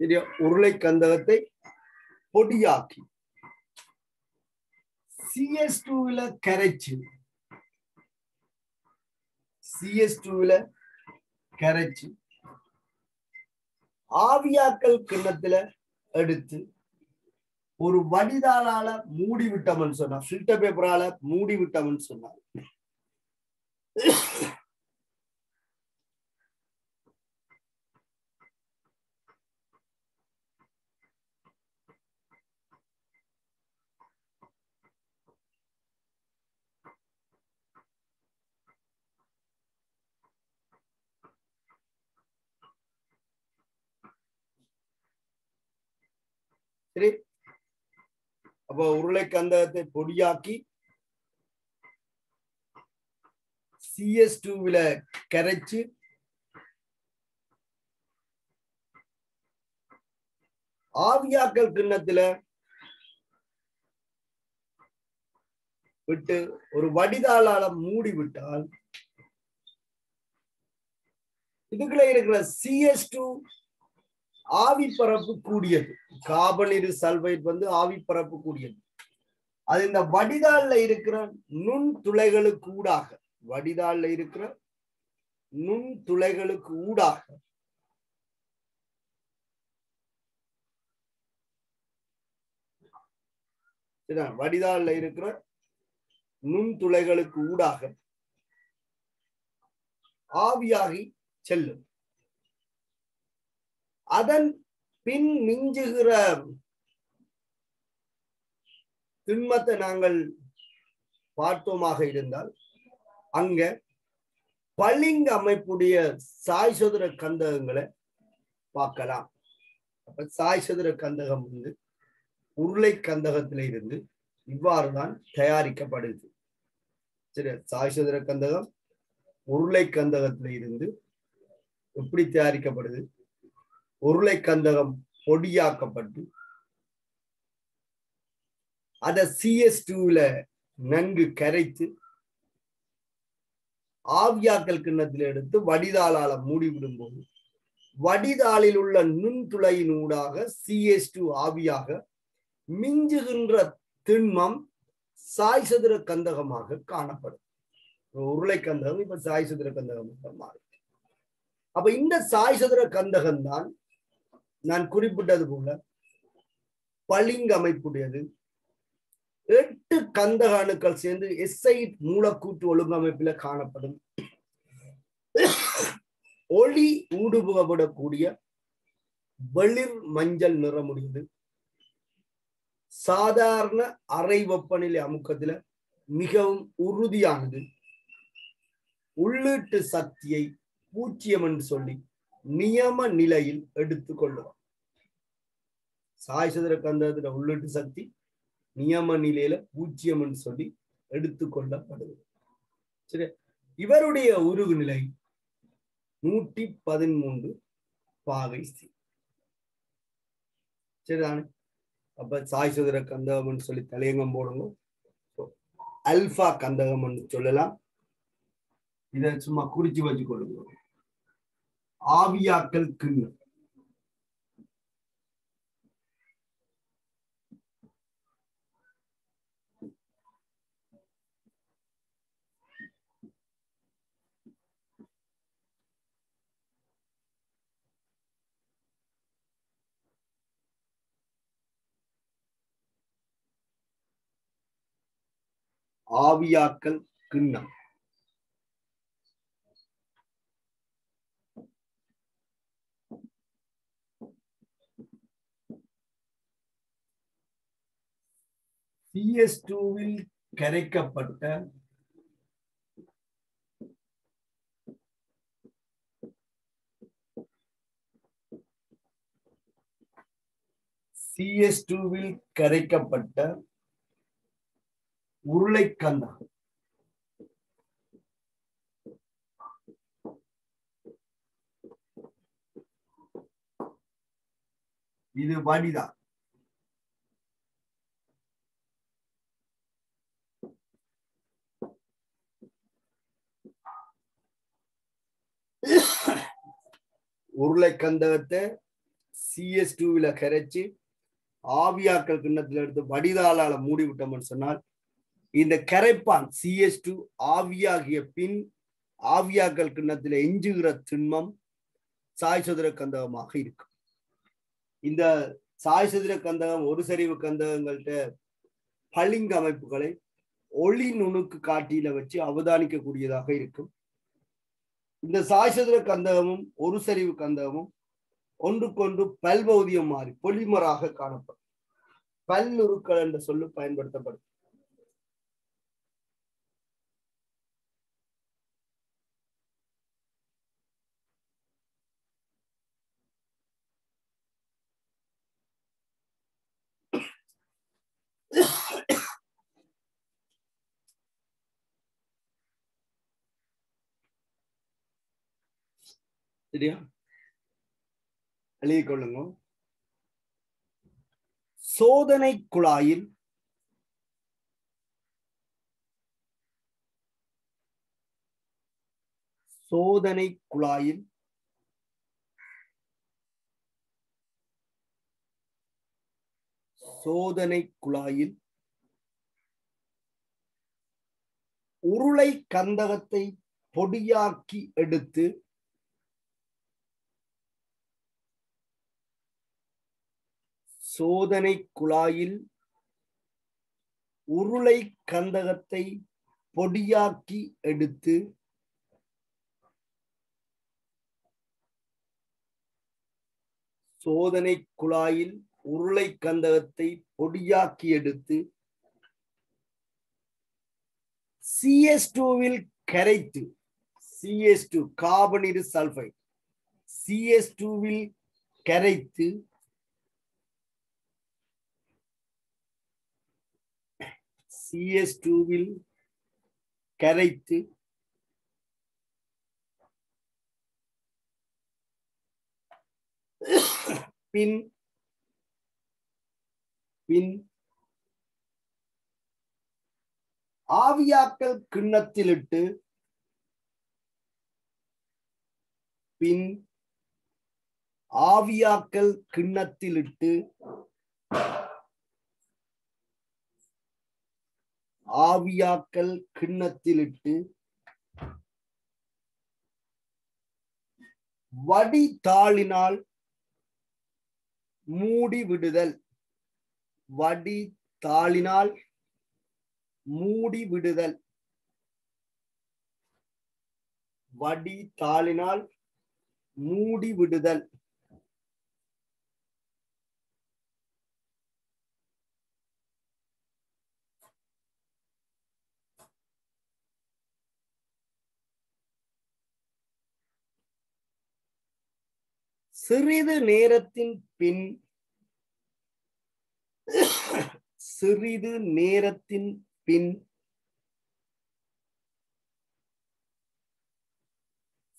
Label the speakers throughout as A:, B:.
A: சரியா உருளை கந்தகத்தை பொடியாக்கி. சிஎஸ் டூல கரைச்சு சிஎஸ் டூல கரைச்சு ஆவியாக்கல் கிண்ணத்துல எடுத்து ஒரு வடிதாளால மூடி விட்டோம்னு சொன்னா ஃபில்டர் பேப்பரால மூடி விட்டோம்னு சொன்னா சரி அப்ப உருளை கந்தகத்தை பொடியாக்கி சிஎஸ் டூவில கரைச்சு ஆவியாக்கல் கிண்ணத்துல விட்டு ஒரு வடிதாளால மூடி விட்டால் இதுக்குள்ள இருக்கிற சிஎஸ் டூ ஆவி பரப்பு கூடியது காபனிரு சல்பைட் வந்து ஆவி பரப்பு கூடியது அது இந்த வடிதால்ல இருக்கிற நுண் துளைகளுக்கு ஊடாக வடிதால்ல இருக்கிற நுண் துளைகளுக்கு ஊடாக சரிதான்? இருக்கிற நுண் துளைகளுக்கு ஊடாக ஆவியாகி செல்லும் அதன் பின் மிஞ்சுகிற திண்மத்தை நாங்கள் பார்த்தோமாக இருந்தால் அங்க பளிங்கு அமைப்புடைய சாய் சதுர கந்தகங்களை பார்க்கலாம். அப்ப சாய் சதுர கந்தகம் வந்து உருளை கந்தகத்தில இருந்து இவ்வாறுதான் தயாரிக்கப்படுது. சரி சாய் சதுர கந்தகம் உருளை கந்தகத்தில இருந்து எப்படி தயாரிக்கப்படுது? உருளை கந்தகம் பொடியாக்கப்பட்டு அதை சிஎஸ் டூல நன்கு கரைத்து ஆவியாக்கல் கிண்ணத்தில் எடுத்து வடிதாளால மூடி விடும்போது வடிதாளில் உள்ள நுண்துளையின் ஊடாக சிஎஸ் டூ ஆவியாக மிஞ்சுகின்ற திண்மம் சாய் சதுர கந்தகமாக காணப்படும். உருளை கந்தகம் இப்ப சாய் சதுர கந்தகம் மாறி அப்ப இந்த சாய் சதுர கந்தகம் தான் நான் குறிப்பிட்டது போல பளிங்கு அமைப்புடையது. எட்டு கந்தக அணுக்கள் சேர்ந்து எஸ்ஐ மூலக்கூற்று ஒழுங்கமைப்பில காணப்படும். ஒளி ஊடுபுகப்படக்கூடிய வெளிர் மஞ்சள் நிறமுடையது. சாதாரண அறை வெப்பநிலை அமுக்கத்துல மிகவும் உறுதியானது. உள்ளீட்டு சக்தியை பூச்சியம் என்று சொல்லி நியம நிலையில் எடுத்துக்கொள்ளுவோம் சாய் சதுர கந்தகத்துல உள்ளீட்டு சக்தி நியம நிலையில பூஜ்ஜியம் சொல்லி எடுத்துக்கொள்ளப்படுது. சரி இவருடைய உருகு நிலை நூற்றி பதிமூன்று பாகை ஸ்தி. சரிதானே? அப்ப சாய் சதுர கந்தகம்னு சொல்லி தலையங்கம் போடணும். அல்பா கந்தகம் சொல்லலாம். இதை சும்மா குறிச்சு வச்சு கொள்ளுங்க ஆவியாக்கள் கிண்ணம். ஆவியாக்கல் கிண்ணம். சிஎஸ் டூவில் கரைக்கப்பட்ட சிஎஸ் டூவில் கரைக்கப்பட்ட உருளைக்கந்தம் இது வடிதா உருளைக்கந்தகத்தை சிஎஸ் டூவில கரைச்சு ஆவியாக்கள் கிண்ணத்துல எடுத்து வடிதாளால மூடி விட்டோம்னு சொன்னால் இந்த கரைப்பான் சிஎஸ் டூ ஆவியாகிய பின் ஆவியாக்கள் கிண்ணத்துல எஞ்சுகிற திண்மம் சாய் சதுர கந்தகமாக இருக்கும். இந்த சாய் சதுர கந்தகம் ஒரு சரிவு கந்தகங்கள்கிட்ட பளிங்கு அமைப்புகளை ஒளி நுணுக்கு காட்டியில வச்சு அவதானிக்கக்கூடியதாக இருக்கும். இந்த சாய் சதுர கந்தகமும் ஒரு சரிவு கந்தகமும் ஒன்றுக்கொன்று பல்பௌதியம் மாறி பொலிமராக காணப்படும். பல்லுருக்கள் என்ற சொல்லு பயன்படுத்தப்படும் சரியா எழுதிக் கொள்ளுங்க சோதனை குழாயில் சோதனை குழாயில் சோதனை குழாயில் உருளை கந்தகத்தை பொடியாக்கி எடுத்து சோதனை குழாயில் உருளை கந்தகத்தை பொடியாக்கி எடுத்து சோதனை குழாயில் உருளை கந்தகத்தை பொடியாக்கி எடுத்து சிஎஸ் டூவில் கரைத்து சிஎஸ் டூ கார்பனிரு சல்பைட் சிஎஸ் டூவில் கரைத்து சிஎஸ் டூவில் கரைத்து பின் பின் ஆவியாக்கல் கிண்ணத்திலிட்டு பின் ஆவியாக்கல் கிண்ணத்திலிட்டு ஆவியாக்கள் கிண்ணத்திலிட்டு வடிதாளினால் மூடி விடுதல். வடிதாளினால் மூடி விடுதல். வடி தாளினால் மூடி விடுதல். சிறிது நேரத்தின் பின் சிறிது நேரத்தின் பின்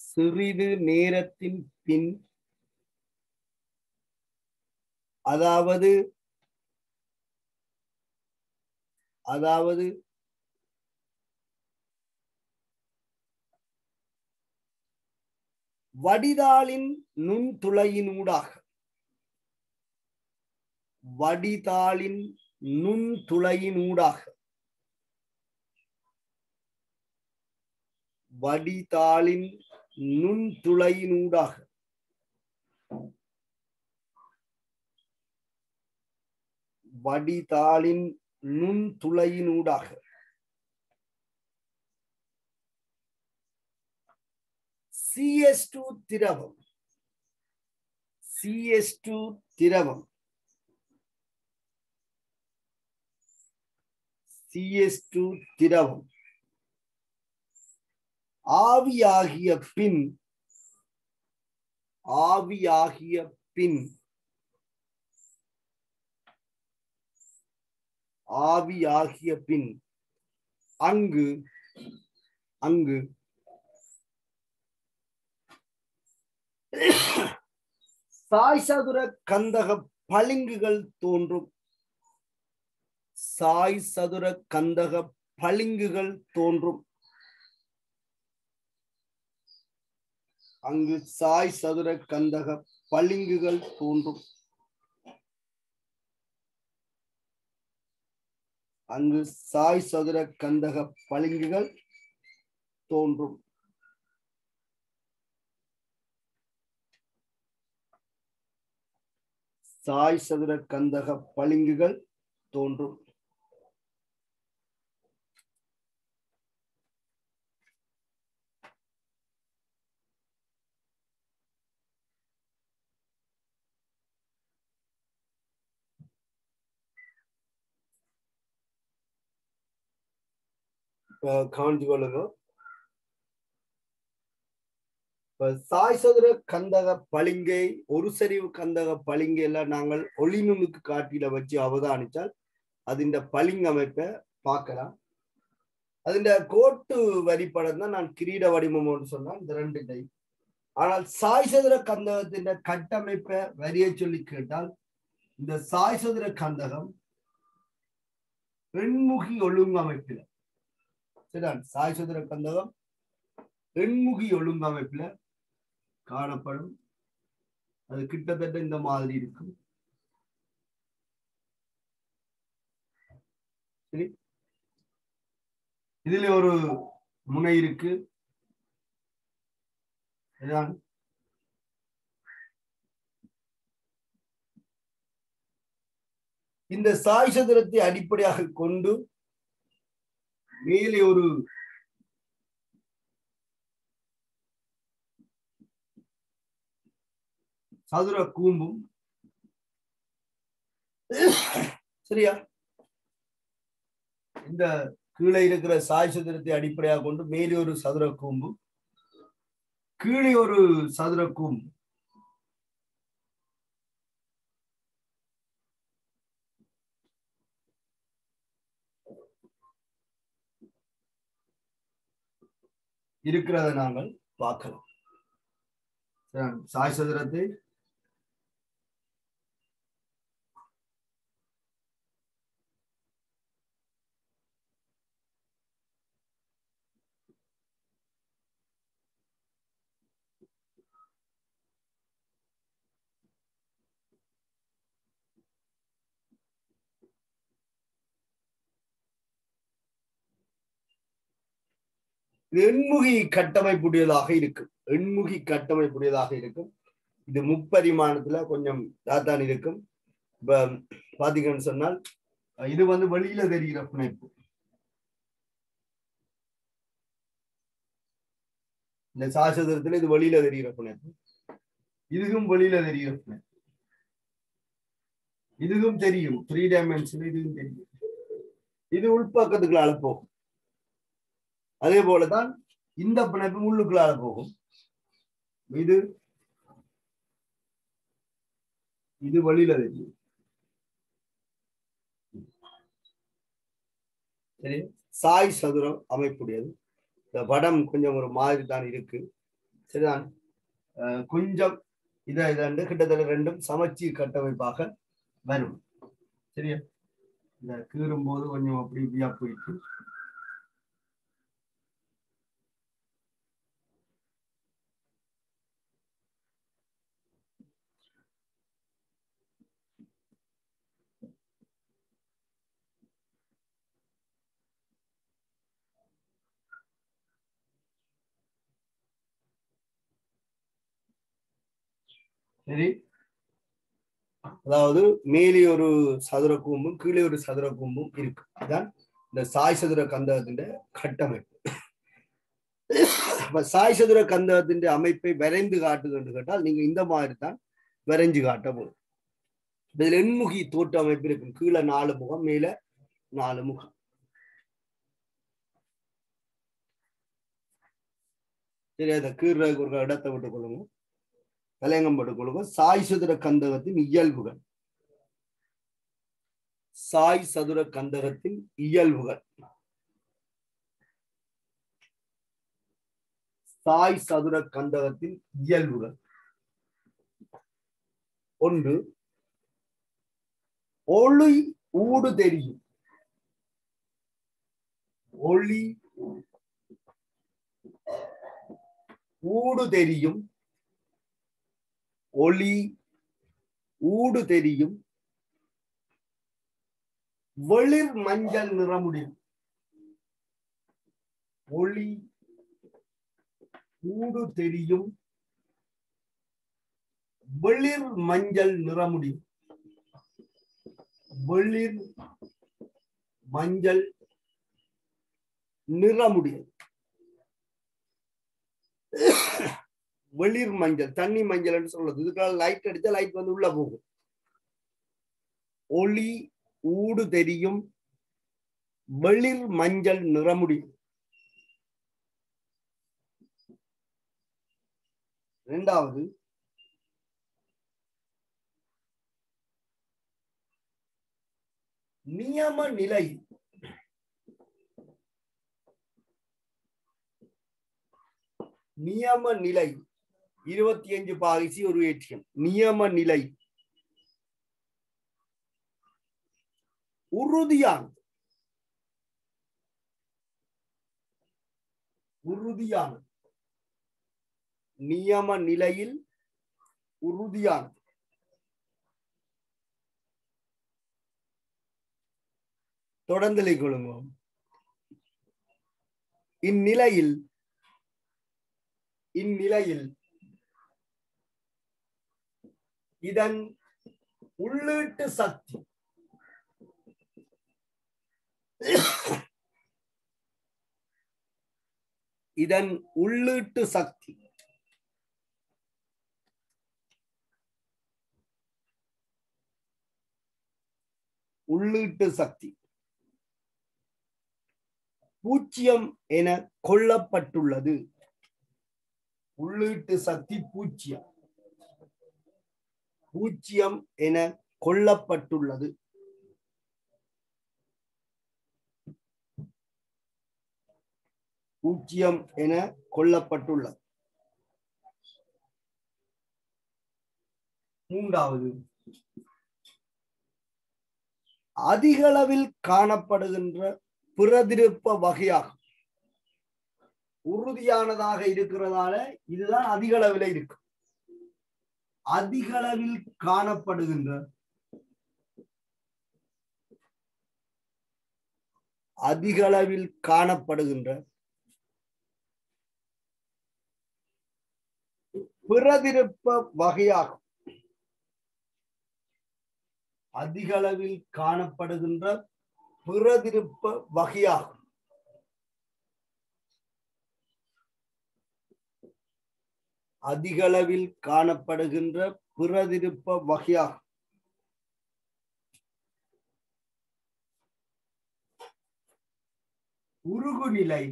A: சிறிது நேரத்தின் பின் அதாவது அதாவது வடிதாளின் நுண்துளையினூடாக. வடிதாளின் நுண்துளையினூடாக. வடிதாளின் நுண்துளையினூடாக. வடிதாளின் நுண்துளையினூடாக. சிஎஸ் டூ திரவம். சிஎஸ் டூ திரவம். சிஎஸ் டூ திரவம். ஆவியாகிய பின். ஆவியாகிய பின். ஆவியாகிய பின். அங்கு அங்கு சாய் சதுர கந்தக பளிங்குகள் தோன்றும். சாய் சதுர கந்தக பளிங்குகள் தோன்றும். அங்கு சாய் சதுர கந்தக பளிங்குகள் தோன்றும். அங்கு சாய் சதுர கந்தக பளிங்குகள் தோன்றும். சாய் சதுர கந்தக பளிங்குகள் தோன்றும். கவனிச்சு கொள்ளுங்க சாய் சதுர கந்தக பளிங்கை ஒரு சரிவு கந்தக பளிங்கை எல்லாம் நாங்கள் ஒளிநுணுக்கு காட்டில வச்சு அவதானித்தால் இந்த பளிங்கு அமைப்பை பார்க்கலாம். அதுல கோட்டு வரிப்படம் தான் நான் கிரீட வடிவம் சொன்னேன் இந்த ரெண்டு டை ஆனால் சாய் சதுர கந்தகத்தின் கட்டமைப்பை வரிய சொல்லி கேட்டால் இந்த சாய் சதுர கந்தகம் பெண்முகி ஒழுங்கமைப்பில சரிதான்? சாய் சதுர கந்தகம் பெண்முகி ஒழுங்கமைப்புல காணப்படும். அது கிட்டத்தட்ட இந்த மாதிரி இருக்கும். சரி. இதுல ஒரு முனை இருக்கு. இதுதான் இந்த சாய் சதுரத்தை அடிப்படையாக கொண்டு மேலே ஒரு சதுர கூம்பும். சரியா? இந்த கீழே இருக்கிற சாய் சதுரத்தை அடிப்படையாக கொண்டு மேலே ஒரு சதுர கூம்பு கீழே ஒரு சதுர கூம்பு இருக்கிறத நாங்கள் பார்க்கலாம். சாய் சதுரத்தை இது எண்முகி கட்டமைப்புடையதாக இருக்கும். எண்முகி கட்டமைப்புடையதாக இருக்கும். இது முப்பரிமாணத்துல கொஞ்சம் தாத்தான் இருக்கும். இப்ப பாத்தீங்கன்னு சொன்னால் இது வந்து வெளியில தெரிகிற பிணைப்பு இந்த சாசதத்துல இது வெளியில தெரிகிற பிணைப்பு இதுக்கும் வெளியில தெரிகிற பிணைப்பு இதுக்கும் தெரியும். த்ரீ டைமென்ஷன் இதுவும் தெரியும். இது உள்பக்கத்துக்குள்ள போகும் அதே போலதான் இந்த பிணைப்பு உள்ளுக்குள்ளால போகும். இது இது வழியில தெரியும் சரி. சாய் சதுரம் அமைப்புடையது. இந்த படம் கொஞ்சம் ஒரு மாதிரி தான் இருக்கு. சரிதான்? கொஞ்சம் இதை இதாண்டு கிட்டத்தட்ட ரெண்டும் சமச்சீர் கட்டமைப்பாக வரும். சரியா? இந்த கீறும் போது கொஞ்சம் அப்படி இப்படியா போயிட்டு சரி. அதாவது மேலே ஒரு சதுர கூம்பும் கீழே ஒரு சதுர கூம்பும் இருக்கு. அதான் இந்த சாய் சதுர கந்தகத்தின் கட்டமைப்பு. அப்ப சாய் சதுர கந்தகத்தின் அமைப்பை வரைந்து காட்டுதுன்னு கேட்டால் நீங்க இந்த மாதிரி தான் வரைஞ்சு காட்ட போதும் இதுல எண்முகி தோட்ட அமைப்பு இருக்கும் கீழே நாலு முகம் மேல நாலு முகம். சரி அதை கீழே ஒரு இடத்தை விட்டு கொள்ளுங்க. தலையங்கம் கொடுக்கும் சாய் சதுர கந்தகத்தின் இயல்புகள். சாய் சதுர கந்தகத்தின் இயல்புகள். சாய் சதுர கந்தகத்தின் இயல்புகள். ஒன்று ஒளி ஊடு தெரியும். ஒளி ஊடு தெரியும். ஒளி ஊடு தெரியும். வெளிர் மஞ்சள் நிறமுடியும். ஒளி ஊடு தெரியும். வெளிர் மஞ்சள் நிறமுடியும். வெளிர் மஞ்சள் நிறமுடியும். வெளிர் மஞ்சள் தண்ணி மஞ்சள் சொல்றது. இதுக்காக லைட் அடிச்சா லைட் வந்து உள்ள போகும். ஒளி ஊடு தெரியும். வெளிர் மஞ்சள் நிறமுடியும் இரண்டாவது நியம நிலை. நியம நிலை. இருபத்தி அஞ்சு பாகிசி ஒரு ஏற்றியம். நியம நிலை. உறுதியானது. உறுதியானது. நியம நிலையில் உறுதியானது. தொடர்ந்தலை கொள்ளுங்க இந்நிலையில் இந்நிலையில் இதன் உள்ளீட்டு சக்தி. இதன் உள்ளீட்டு சக்தி. உள்ளீட்டு சக்தி. பூஜ்ஜியம் என கொள்ளப்பட்டுள்ளது உள்ளீட்டு சக்தி பூஜ்ஜியம் பூஜ்ஜியம் என கொள்ளப்பட்டுள்ளது பூஜ்ஜியம் என கொல்லப்பட்டுள்ளது. மூன்றாவது. அதிகளவில் காணப்படுகின்ற பிரதிருப்ப வகையாகும். உறுதியானதாக இருக்கிறதால இதுதான் அதிக அளவில் இருக்கும் அதிக அளவில் காணப்படுகின்ற அதிக அளவில் காணப்படுகின்ற பிரதிருப்ப வகையாகும். அதிக அளவில் காணப்படுகின்ற பிரதிருப்ப வகையாகும். அதிகளவில் காணப்படுகின்ற பிரதிருப்ப வகையாகும் உருகுநிலை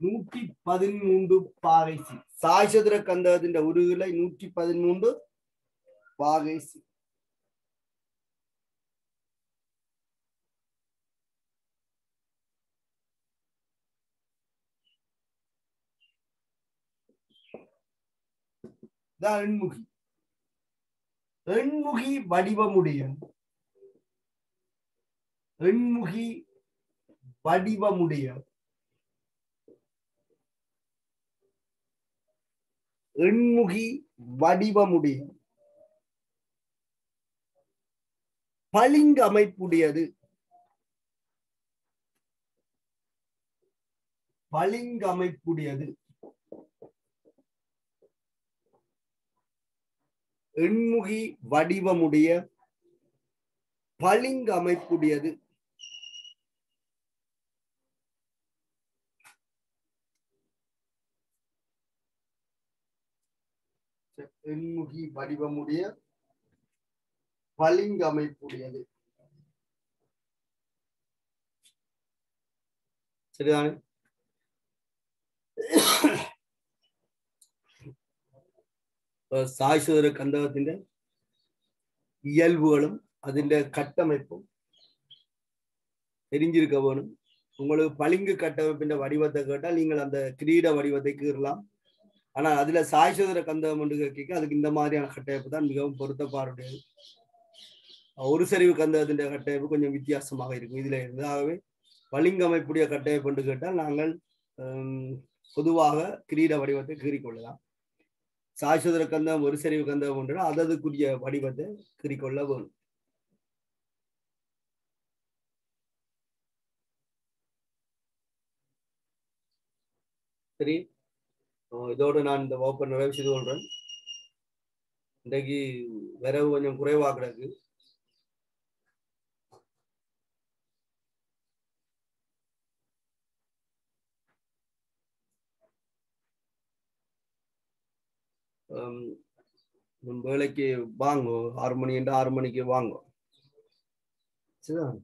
A: നൂറ്റി പതിമൂന്ന് പാകൈസി സാശതുര കന്ധകത്തിന്റെ ഉരുകിലെ നൂറ്റി പതിമൂന്ന് പാകൈസി தான் எண்முகி. எண்முகி வடிவமுடைய எண்முகி வடிவமுடைய எண்முகி வடிவமுடைய பளிங்கு அமைப்புடையது பளிங்கு அமைப்புடையது எண்முகி வடிவமுடைய பளிங்கு அமைப்புடையது எண்முகி வடிவமுடைய பளிங்கு அமைப்புடையது சரிதானே? സായിസുതര കന്തകത്തിന്റെ ഇയൽവുകളും അതിന്റെ കട്ടമൈപ്പും தெரிஞ்சிருக்க வேணும் உங்களுக்கு பளிங்கு கட்டமைப்பின் வடிவத்தை கேட்டால் நீங்கள் அந்த கிரீட வடிவத்தை கீறலாம் ஆனால் அதுல சாய்சோதர கந்தகம் என்று கேட்க அதுக்கு இந்த மாதிரியான கட்டமைப்பு தான் மிகவும் பொருத்தப்பாருடையது ஒரு சரிவு கந்தகத்தின் கட்டமைப்பு கொஞ்சம் வித்தியாசமாக இருக்கும் இதுல இருந்து ஆகவே பளிங்கமைப்புடைய கட்டமைப்பு என்று கேட்டால் நாங்கள் பொதுவாக கிரீட வடிவத்தை கீறிக்கொள்ளலாம் சாஸ்வதர கந்தம் ஒரு சரிவு கந்தம் ஒன்றுனா அததுக்குரிய வடிவத்தை குறிக்கொள்ள வேணும் சரி. இதோடு நான் இந்த வகுப்பை நிறைவு செய்து கொள்றேன். இன்றைக்கு விரவு கொஞ்சம் குறைவா கிடக்கு. வேலைக்கு வாங்கோ ஆறு மணி என்று ஆறு மணிக்கு வாங்கோ சரிதான்